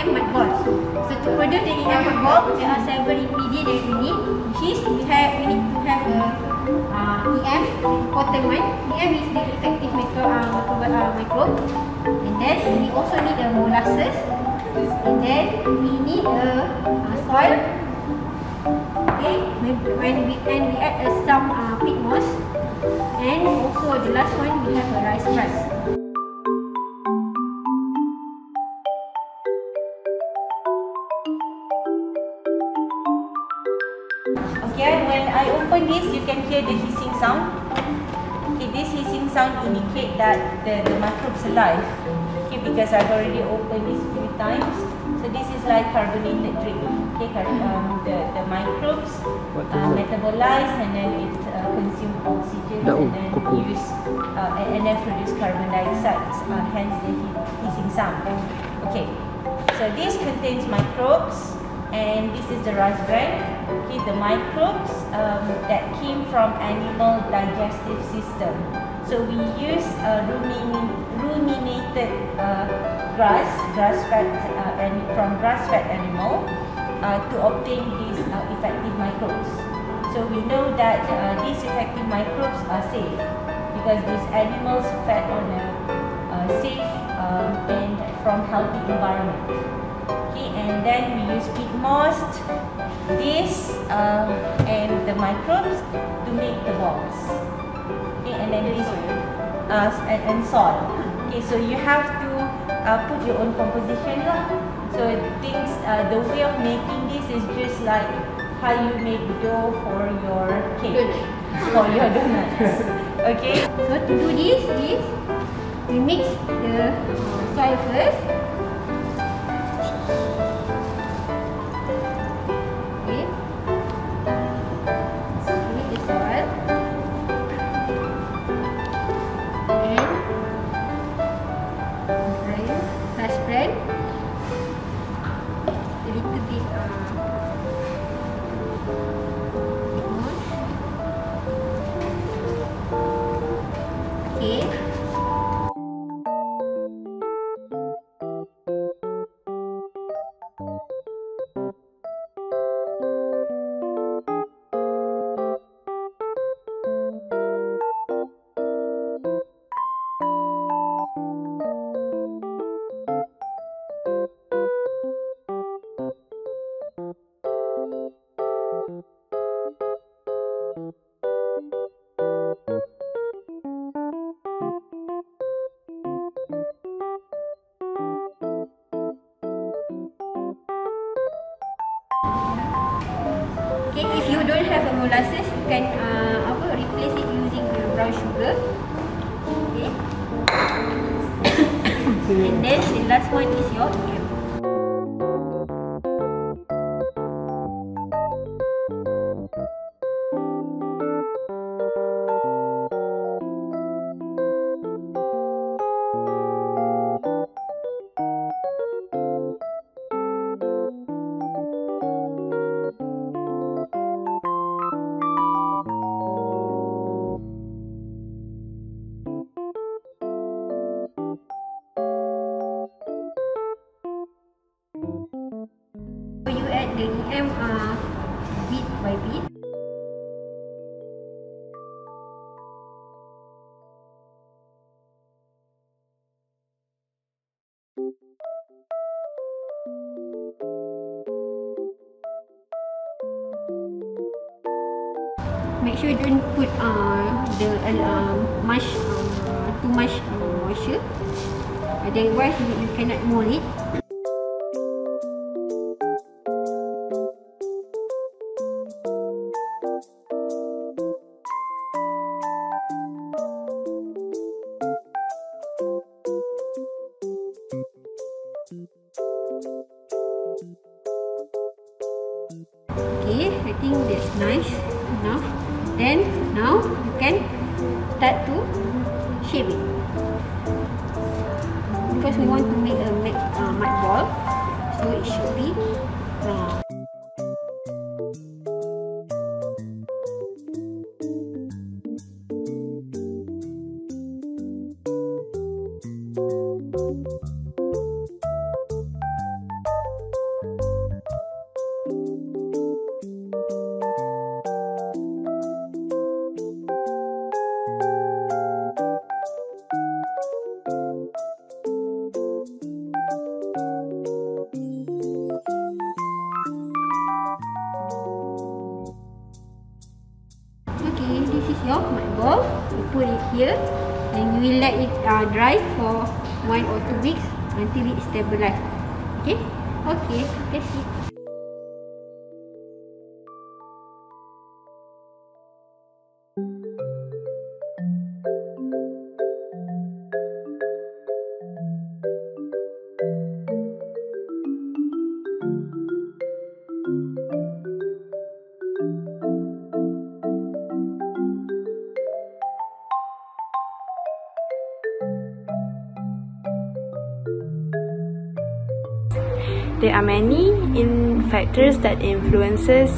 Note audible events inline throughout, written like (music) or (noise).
EM mud ball. So to produce the EM mud ball, there are several ingredients that we need. Which is we have we need to have a uh, EM important one. EM is the effective micro uh, uh, microbe. And then we also need a molasses. And then we need a uh, soil. Okay, when we and we add uh, some uh, peat moss. And also the last one we have a rice bran. Open this, you can hear the hissing sound. Okay, this hissing sound indicate that the, the microbes alive. Okay, because I've already opened this few times. So this is like carbonated drink. Okay, um, the, the microbes uh, metabolize and then it uh, consume oxygen and then use uh, and, and then produce carbon dioxide. Uh, hence the hissing sound. Okay, so this contains microbes and this is the rice bran. Okay, the microbes um, that came from animal digestive system. So we use rumin ruminated uh, grass, grass fed uh, and from grass fed animal uh, to obtain these uh, effective microbes. So we know that uh, these effective microbes are safe because these animals fed on a safe um, and from healthy environment. Okay, and then we use peat moss, this uh, and the microbes to make the balls. Okay, and then this uh, and, and salt. Okay, so you have to uh, put your own composition lah. So things, uh, the way of making this is just like how you make dough for your cake, for your donuts. Okay. So to do this is we mix the soil first. Molasses, you can uh, apa replace it using the brown sugar. Okay. (coughs) And then the last one is your EM. So you add the EM uh, bit by bit. Make sure don't put uh, the uh, much uh, too much uh, moisture. Otherwise you cannot mold it. Because we want to make a make, uh, mud ball, so it should be round. Dry for one or two weeks until it stabilize. Okay? Okay, let's see. There are many in factors that influences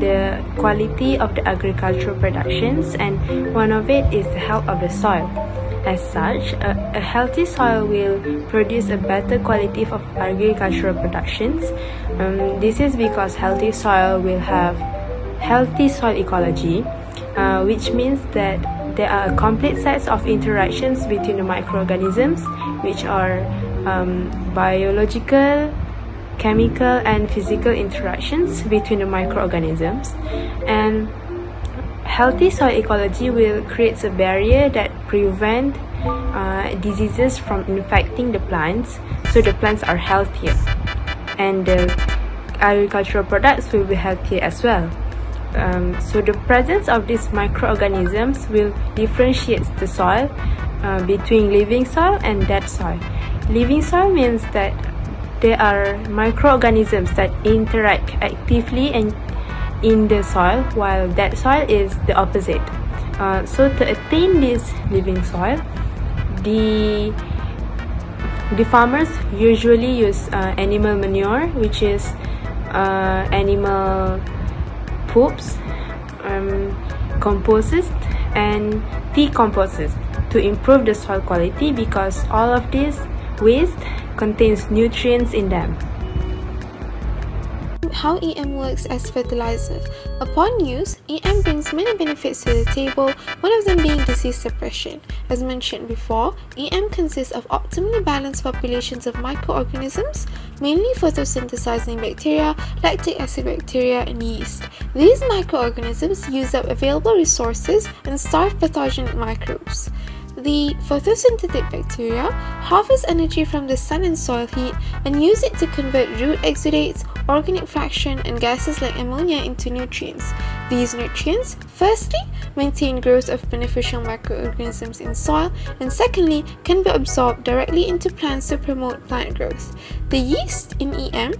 the quality of the agricultural productions and one of it is the health of the soil. As such, a, a healthy soil will produce a better quality of agricultural productions. Um, this is because healthy soil will have healthy soil ecology, uh, which means that there are complete sets of interactions between the microorganisms, which are um, biological, chemical and physical interactions between the microorganisms. And healthy soil ecology will create a barrier that prevent uh, diseases from infecting the plants so the plants are healthier. And the agricultural products will be healthier as well. Um, so the presence of these microorganisms will differentiate the soil uh, between living soil and dead soil. Living soil means that there are microorganisms that interact actively and in the soil while that soil is the opposite. Uh, so to attain this living soil the the farmers usually use uh, animal manure which is uh, animal poops um, composts and decomposts to improve the soil quality because all of these waste contains nutrients in them. How EM works as fertilizer. Upon use, EM brings many benefits to the table, one of them being disease suppression. As mentioned before, EM consists of optimally balanced populations of microorganisms, mainly photosynthesizing bacteria, lactic acid bacteria, and yeast. These microorganisms use up available resources and starve pathogenic microbes. The photosynthetic bacteria harvest energy from the sun and soil heat and use it to convert root exudates, organic fraction, and gases like ammonia into nutrients. These nutrients, firstly, maintain growth of beneficial microorganisms in soil, and secondly, can be absorbed directly into plants to promote plant growth. The yeast in EM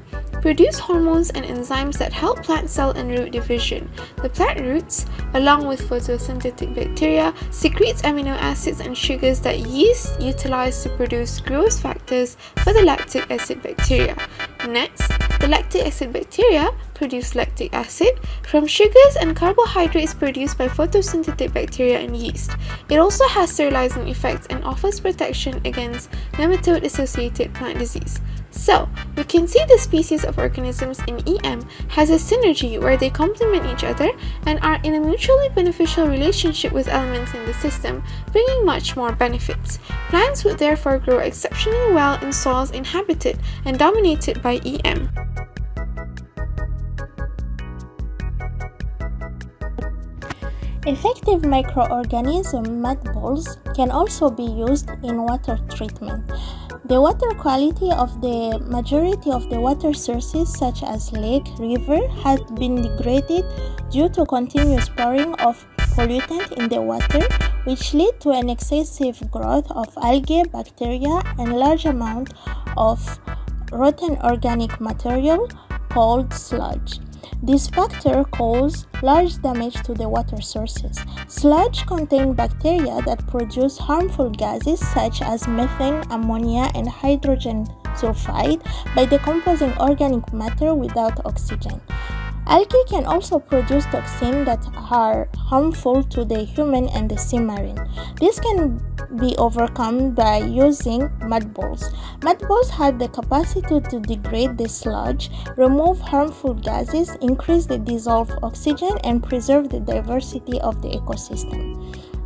produce hormones and enzymes that help plant cell and root division. The plant roots, along with photosynthetic bacteria, secretes amino acids and sugars that yeast utilize to produce growth factors for the lactic acid bacteria. Next, the lactic acid bacteria produce lactic acid from sugars and carbohydrates produced by photosynthetic bacteria and yeast. It also has sterilizing effects and offers protection against nematode-associated plant disease. So, we can see the species of organisms in EM has a synergy where they complement each other and are in a mutually beneficial relationship with elements in the system, bringing much more benefits. Plants would therefore grow exceptionally well in soils inhabited and dominated by EM. Effective microorganism mud balls can also be used in water treatment. The water quality of the majority of the water sources such as lake, river has been degraded due to continuous pouring of pollutant in the water which lead to an excessive growth of algae, bacteria and large amount of rotten organic material called sludge. This factor causes large damage to the water sources. Sludge contain bacteria that produce harmful gases such as methane, ammonia, and hydrogen sulfide by decomposing organic matter without oxygen. Algae can also produce toxins that are harmful to the human and the sea marine. This can be overcome by using mud balls. Mud balls have the capacity to degrade the sludge, remove harmful gases, increase the dissolved oxygen, and preserve the diversity of the ecosystem.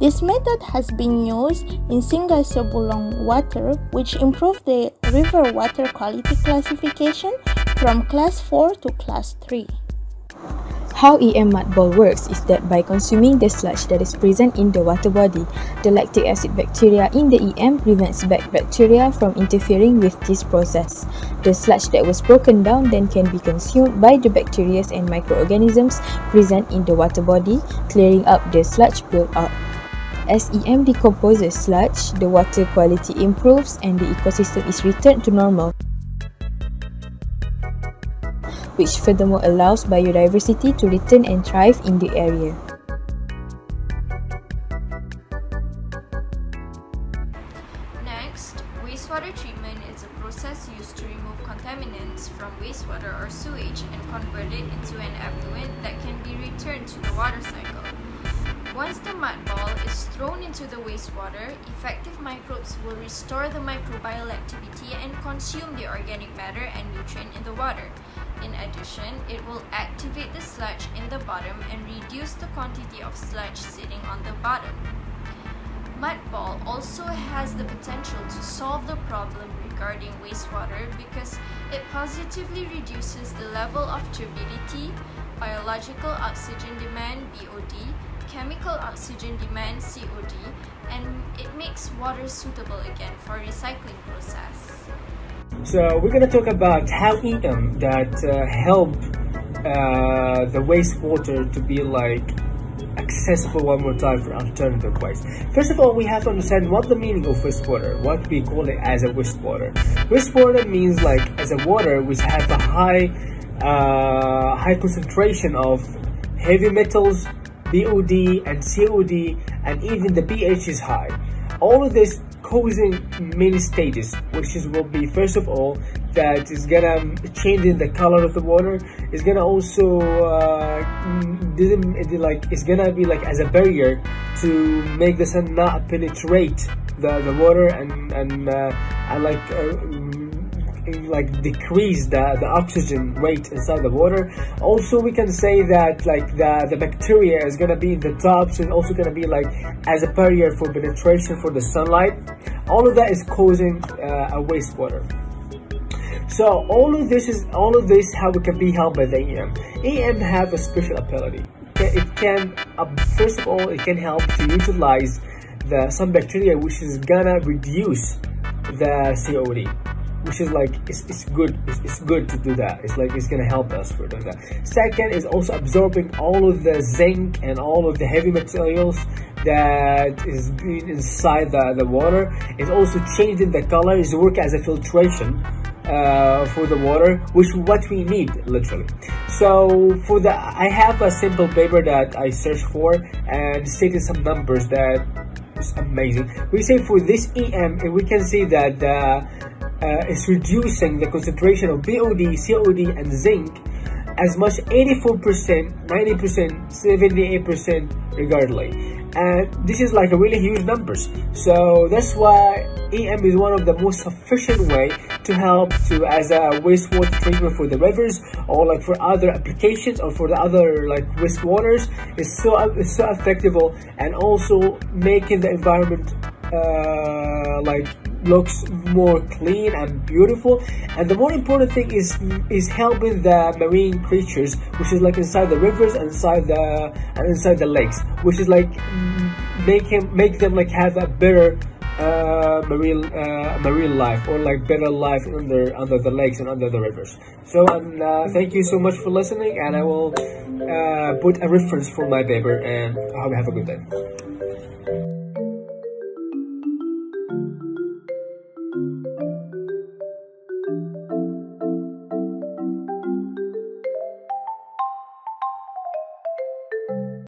This method has been used in Sungai Sebulong water, which improved the river water quality classification from class 4 to class 3. How EM mud ball works is that by consuming the sludge that is present in the water body, the lactic acid bacteria in the EM prevents bad bacteria from interfering with this process. The sludge that was broken down then can be consumed by the bacteria and microorganisms present in the water body, clearing up the sludge built up. As EM decomposes sludge, the water quality improves and the ecosystem is returned to normal which furthermore allows biodiversity to return and thrive in the area. Next, wastewater treatment is a process used to remove contaminants from wastewater or sewage and convert it into an effluent that can be returned to the water cycle. Once the mud ball is thrown into the wastewater, effective microbes will restore the microbial activity and consume the organic matter and nutrient in the water. In addition, it will activate the sludge in the bottom and reduce the quantity of sludge sitting on the bottom. Mud ball also has the potential to solve the problem regarding wastewater because it positively reduces the level of turbidity, biological oxygen demand BOD, chemical oxygen demand COD, and it makes water suitable again for recycling process. So we're gonna talk about how EM that uh, help uh, the wastewater to be like accessible one more time for alternative ways. First of all, we have to understand what the meaning of wastewater, what we call it as a wastewater. Wastewater means like as a water which have a high uh, high concentration of heavy metals, BOD and COD, and even the pH is high. All of this causing many stages, which is will be first of all that is gonna changing the color of the water. It's gonna also uh, like it's gonna be like as a barrier to make the sun not penetrate the the water and and uh, and like. Uh, like decrease the, the oxygen rate inside the water. Also we can say that like the the bacteria is gonna be in the top so it's also gonna be like as a barrier for penetration for the sunlight. All of that is causing uh, a wastewater. So all of this is all of this how it can be helped by the EM EM have a special ability. It can uh, first of all it can help to utilize the some bacteria which is gonna reduce the COD which is like it's, it's good it's, it's good to do that. It's like it's gonna help us for doing that. Second is also absorbing all of the zinc and all of the heavy materials that is inside the, the water. It's also changing the color. It's work as a filtration uh, for the water which what we need literally. So for the I have a simple paper that I searched for and stated some numbers that is amazing. We say for this EM we can see that the uh, is reducing the concentration of BOD, COD, and zinc as much 84%, 90%, 78% regardless. And this is like a really huge numbers. So that's why EM is one of the most efficient way to help to as a wastewater treatment for the rivers or like for other applications or for the other like wastewaters. It's so it's so effective and also making the environment uh, like looks more clean and beautiful. And the more important thing is is helping the marine creatures which is like inside the rivers and inside the and inside the lakes which is like make him make them like have a better uh, marine uh, marine life or like better life under under the lakes and under the rivers. So um, uh, thank you so much for listening and I will uh, put a reference for my paper and I hope you have a good day